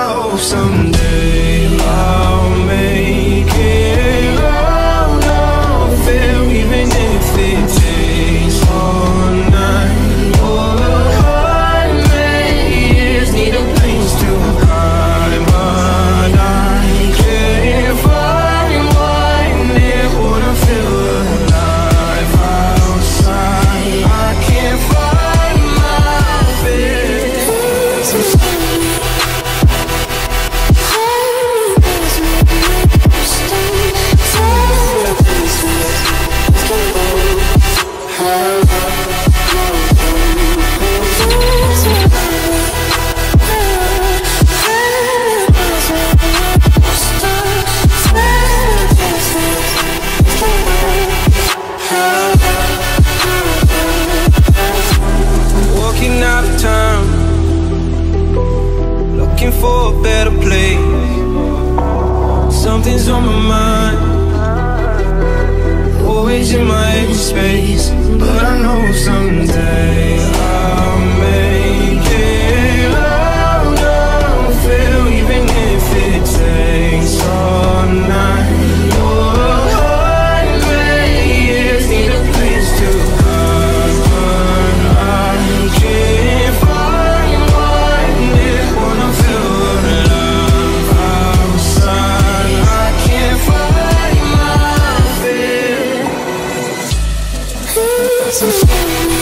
Oh, someday in my space. But I know someday This is